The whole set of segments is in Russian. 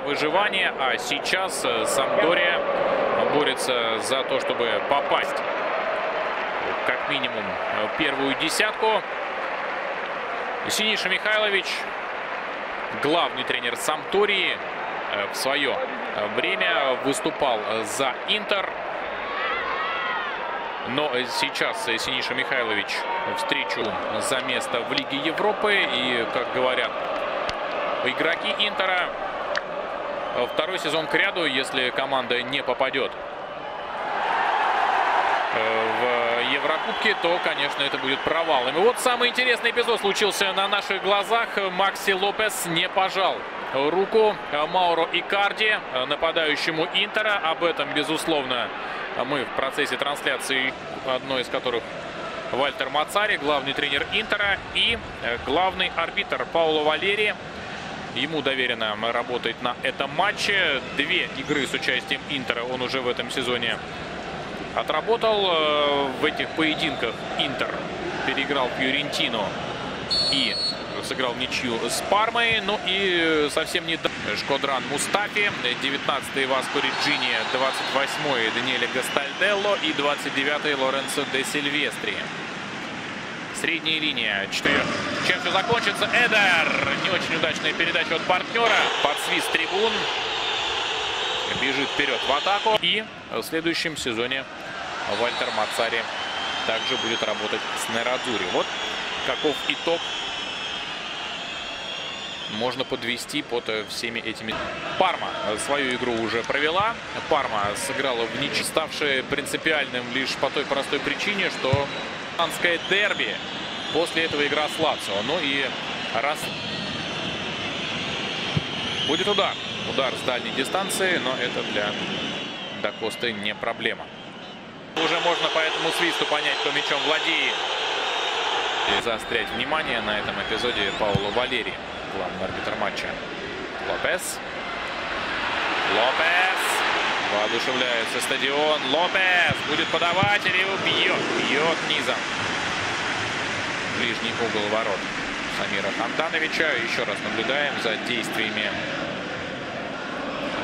выживания, а сейчас э, Самдория борется за то, чтобы попасть как минимум первую десятку. Синиша Михайлович, главный тренер Самтории, э, в свое время выступал за Интер. Но сейчас Синиша Михайлович встречу за место в Лиге Европы. И, как говорят игроки Интера, второй сезон к ряду, если команда не попадет в Еврокубке, то, конечно, это будет провалом. И вот самый интересный эпизод случился на наших глазах. Макси Лопес не пожал руку Мауро Икарди, нападающему Интера. Об этом, безусловно, мы в процессе трансляции, одной из которых Вальтер Мацари, главный тренер Интера и главный арбитр Пауло Валери. Ему доверено работать на этом матче. Две игры с участием Интера он уже в этом сезоне отработал. В этих поединках Интер переиграл Фьюрентину и сыграл ничью с Пармой. Ну и совсем не Шкодран Мустафи, 19-й Васко Риджини, 28-й Даниэле Гастальделло и 29-й Лоренцо де Сильвестри. Средняя линия. 4. Чем все закончится? Эдер. Не очень удачная передача от партнера. Под свист трибун. Бежит вперед в атаку. И в следующем сезоне Вальтер Мацари также будет работать с Нерадзури. Вот каков итог можно подвести под всеми этими. Парма свою игру уже провела. Парма сыграла в ничью, ставшее принципиальным лишь по той простой причине, что анское дерби. После этого игра с Лацио. Ну и раз... Будет удар. Удар с дальней дистанции, но это для Дакосты не проблема. Уже можно по этому свисту понять, кто мячом владеет. И заострять внимание на этом эпизоде Пауло Валерий главный арбитр матча. Лопес. Лопес. Воодушевляется стадион. Лопес будет подавать или бьет. Бьет низом. Ближний угол ворот Самира Хантановича. Еще раз наблюдаем за действиями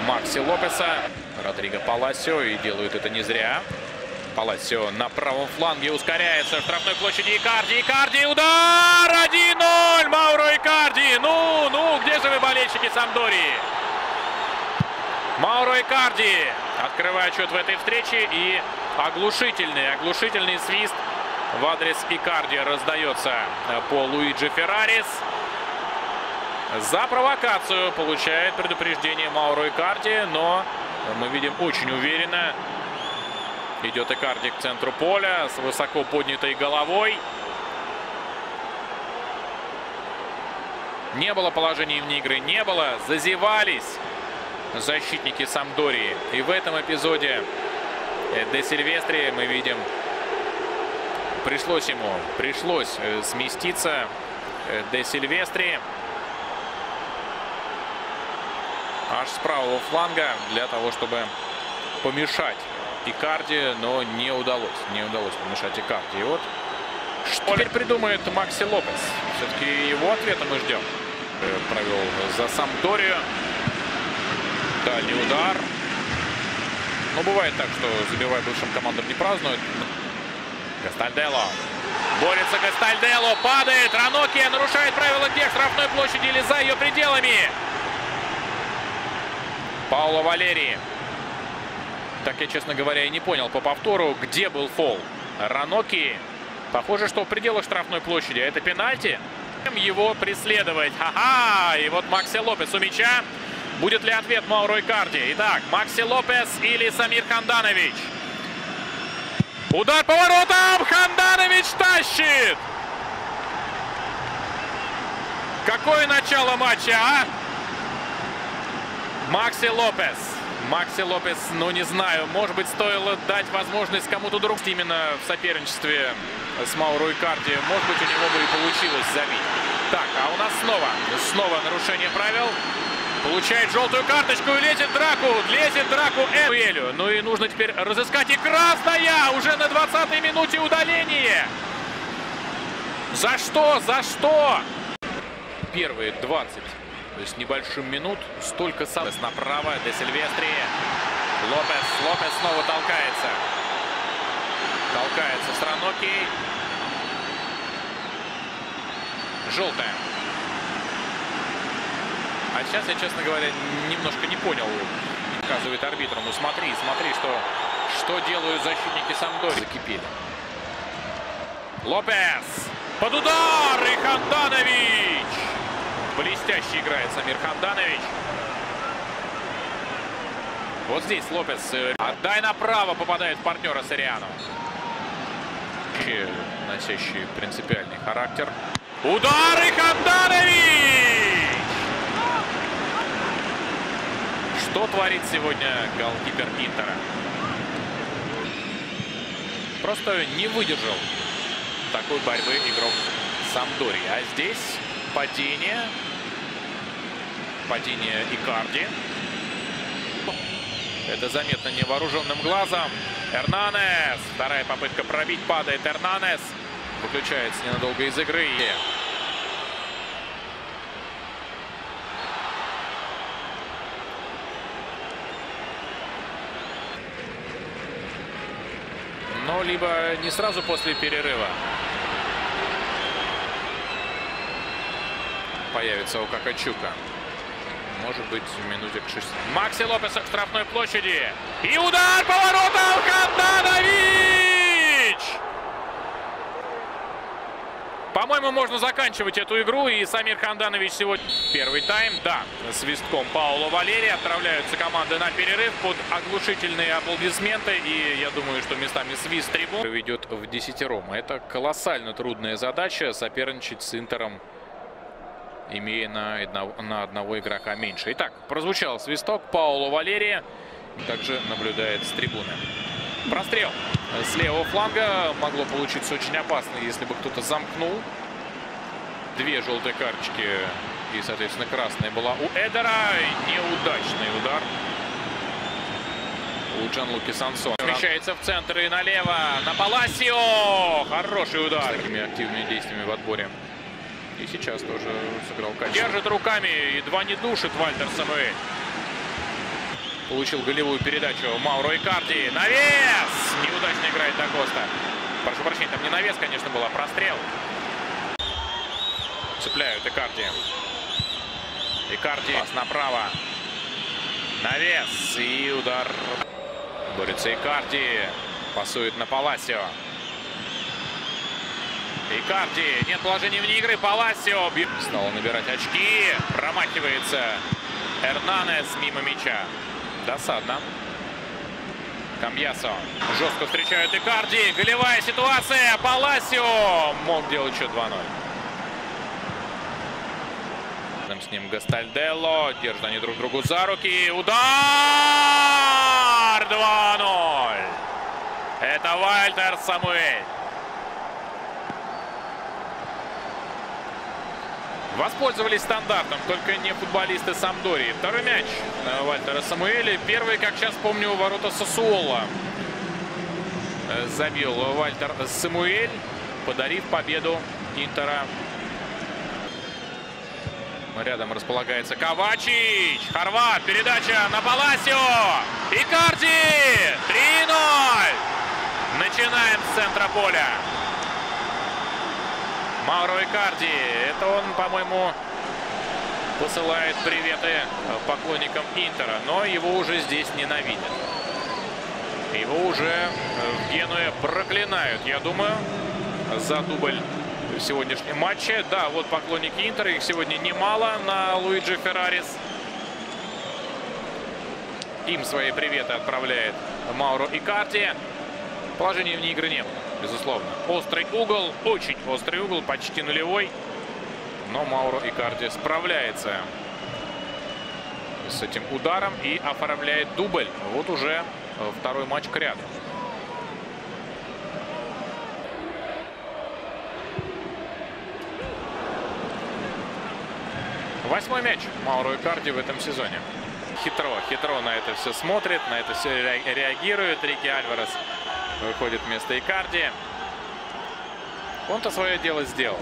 Макси Лопеса. Родриго Паласио. И делают это не зря. Паласио на правом фланге ускоряется. В штрафной площади Икарди. Икарди. Удар! 1-0! Мауро Икарди. Ну, ну, где же вы, болельщики Самдории? Мауро Икарди открывает счет в этой встрече. И оглушительный, оглушительный свист в адрес Икарди раздается по Луиджи Феррарис. За провокацию получает предупреждение Мауро Икарди, но мы видим очень уверенно Идет Икарди к центру поля с высоко поднятой головой. Не было положений вне игры, не было. Зазевались защитники Самдории. И в этом эпизоде Де Сильвестри мы видим, пришлось ему, пришлось э, сместиться э, Де Сильвестри. Аж с правого фланга для того, чтобы помешать Икарди, но не удалось. Не удалось помешать Икарди. И вот что теперь придумает Макси Лопес? Все-таки его ответа мы ждем. Э, провел за Самдорию. Дальний удар. Но бывает так, что забивая бывшим командам не празднуют. Гастальдело. Борется Гастальдело. Падает. Ранокия нарушает правила где? Штрафной площади или за ее пределами. Пауло Валерий. Так я, честно говоря, и не понял по повтору, где был фол. Раноки, похоже, что в пределах штрафной площади. Это пенальти. Его преследовать. Ха-ха! И вот Макси Лопес у мяча. Будет ли ответ Мауро Икарди? Итак, Макси Лопес или Самир Ханданович? Удар поворотом! Ханданович тащит! Какое начало матча, а? Макси Лопес. Макси Лопес, ну не знаю, может быть стоило дать возможность кому-то другому именно в соперничестве с Мауру Икарди. Может быть у него бы и получилось забить. Так, а у нас снова, снова нарушение правил. Получает желтую карточку и лезет драку. Лезет драку Эвелю. Ну и нужно теперь разыскать и красная. Уже на 20-й минуте удаление. За что? За что? Первые 20 с небольшим минут. Столько сам направо. Де Сильвестри. Лопес. Лопес снова толкается. Толкается Странокий. Желтая. А сейчас я, честно говоря, немножко не понял. Показывает арбитру. Ну смотри, смотри, что, что делают защитники Самдори. Закипели. Лопес. Под удар! И Ханданович! Блестяще играет Самир Ханданович. Вот здесь Лопес. э, Отдай направо попадает партнера Сориану. Носящий принципиальный характер. Удар и Ханданович! Что творит сегодня голкипер Интера? Просто не выдержал такой борьбы игрок Самдори. А здесь падение. Падение Икарди. Это заметно невооруженным глазом. Эрнанес. Вторая попытка пробить. Падает Эрнанес. Выключается ненадолго из игры. Но либо не сразу после перерыва появится у Какачука. Может быть, в минуте к 6. Макси Лопес к штрафной площади. И удар по воротам Ханданович! По-моему, можно заканчивать эту игру. И Самир Ханданович сегодня первый тайм. Да, свистком Паула Валерия отправляются команды на перерыв под оглушительные аплодисменты. И я думаю, что местами свист трибун ведет в десятером. Это колоссально трудная задача соперничать с Интером имея на одного, на одного игрока меньше. Итак, прозвучал свисток Пауло Валерия. Также наблюдает с трибуны. Прострел с левого фланга. Могло получиться очень опасно, если бы кто-то замкнул. Две желтые карточки и, соответственно, красная была у Эдера. Неудачный удар у Джанлуки Сансон. Смещается в центр и налево. На Паласио. Хороший удар. С такими активными действиями в отборе. И сейчас тоже сыграл качество. Держит руками, едва не душит Вальтер Самуэль. Получил голевую передачу Мауро Икарди. Навес! Неудачно играет Дакоста. Прошу прощения, там не навес, конечно, был, а прострел. Цепляют Икарди. Икарди Пас направо. Навес и удар. Борется Икарди. Пасует на Паласио. Икарди. Нет положения вне игры. Паласио. Стал набирать очки. Промахивается Эрнанес мимо мяча. Досадно. Камьясо. Жестко встречают Икарди. Голевая ситуация. Паласио мог делать еще 2-0. Рядом с ним Гастальделло. Держат они друг другу за руки. Удар! 2-0. Это Вальтер Самуэль. Воспользовались стандартом, только не футболисты Самдории. Второй мяч Вальтера Самуэля. Первый, как сейчас помню, ворота Сосуола. Забил Вальтер Самуэль, подарив победу Интера. Рядом располагается Ковачич. Хорват. Передача на Паласио. Икарди. 3-0. Начинаем с центра поля. Мауро Икарди. Это он, по-моему, посылает приветы поклонникам Интера. Но его уже здесь ненавидят. Его уже в Генуе проклинают, я думаю, за дубль в сегодняшнем матче. Да, вот поклонники Интера, их сегодня немало на Луиджи Феррарис. Им свои приветы отправляет Мауро Икарди. Положения вне игры не было безусловно. Острый угол, очень острый угол, почти нулевой. Но Мауро Икарди справляется с этим ударом и оформляет дубль. Вот уже второй матч к ряду. Восьмой мяч Мауро Икарди в этом сезоне. Хитро, хитро на это все смотрит, на это все реагирует Рики Альварес выходит вместо Икарди. Он-то свое дело сделал.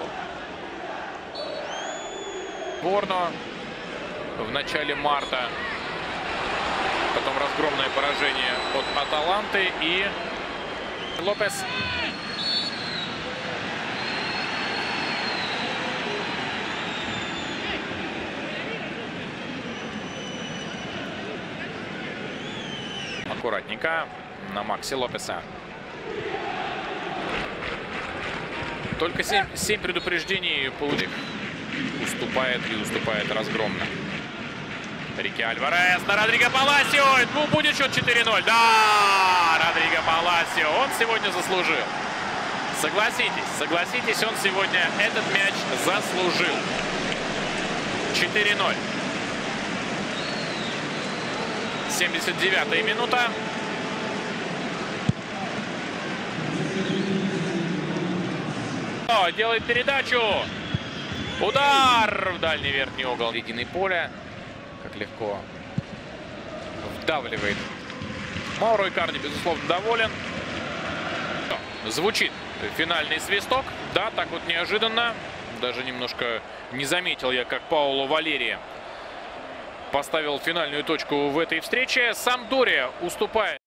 Борно в начале марта. Потом разгромное поражение от Аталанты и Лопес. Аккуратненько на Макси Лопеса. Только 7, 7 предупреждений получив. Уступает и уступает разгромно. Рики Альварес на Родриго Паласио. Ну, будет счет 4-0. Да, Родриго Паласио. Он сегодня заслужил. Согласитесь, согласитесь, он сегодня этот мяч заслужил. 4-0. 79 минута. Делает передачу. Удар в дальний верхний угол. Единый поля. Как легко вдавливает. Мауро Икарди, безусловно, доволен. Звучит финальный свисток. Да, так вот неожиданно. Даже немножко не заметил я, как Пауло Валерия поставил финальную точку в этой встрече. Сам Дория уступает.